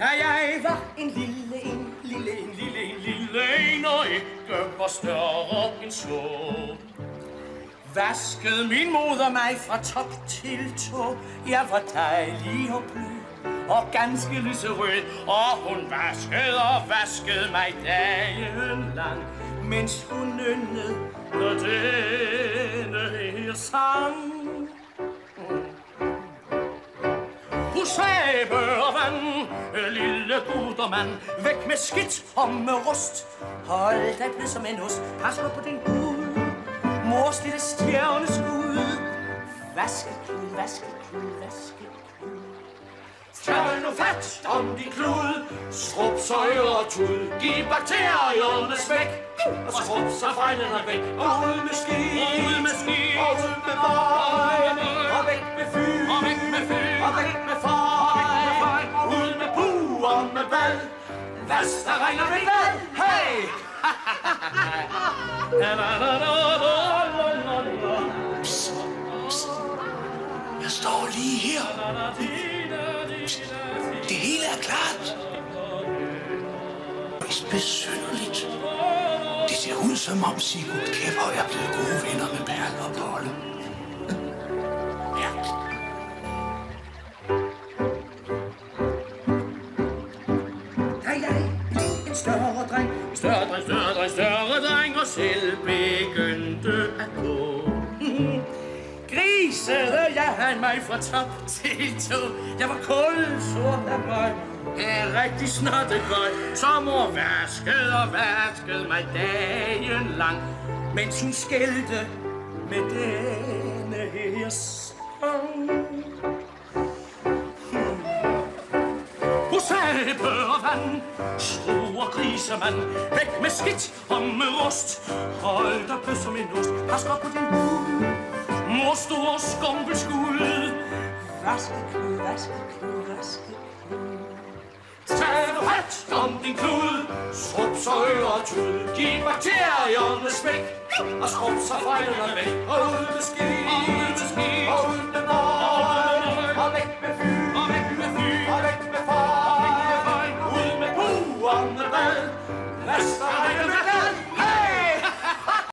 Da jeg var en lille en, lille en, lille en, lille en, og ikke var større end så. Vaskede min moder mig fra top til tå. Jeg var dejlig og blød og ganske lyserød. Og hun vaskede og vaskede mig dagen lang, mens hun nynnede på denne her sang. Hun sagde, lille gudermand, væk med skidt og med rust. Hold dig blød som en ost, pas på på din hud, mors lille stjerneskud. Vaskeklud, vaskeklud, vaskeklud. Tag nu fat om din klud, skrub så og tud, giv bakterierne smæk, og skrub så fejlene væk, og ud med ski, og ud med ski, og ud med bøj, vas, der regner med hvad, hey! Jeg står lige her. Det hele er klart. Er besynderligt. Det ser ud som om Sigurd blevet en større dreng, større dreng, større dreng, større dreng, og selv begyndte at gå. Grisede jeg han mig fra top til to. Jeg var kold sort af bøj, en rigtig snottegøj, som mor vaskede og vaskede mig dagen lang, mens hun skældte med denne her sang. Sæbe bør vand, stru og væk med skidt og med rust. Hold dig bøs som en ost, pas godt på din hud. Mor store skumpelskud. Vaskeklud, vaskeklud, vaskeklud. Tag nu fat om din klud, skrub så øre og tud. Giv bakterierne smæk, og skrub så fejlene væk. Og ud med skidt matin, laisse